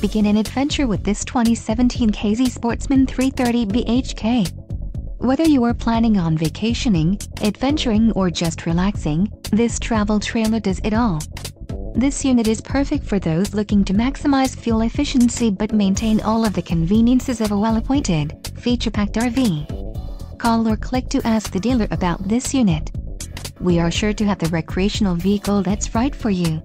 Begin an adventure with this 2017 KZ Sportsmen 330 BHK. Whether you are planning on vacationing, adventuring or just relaxing, this travel trailer does it all. This unit is perfect for those looking to maximize fuel efficiency but maintain all of the conveniences of a well-appointed, feature-packed RV. Call or click to ask the dealer about this unit. We are sure to have the recreational vehicle that's right for you.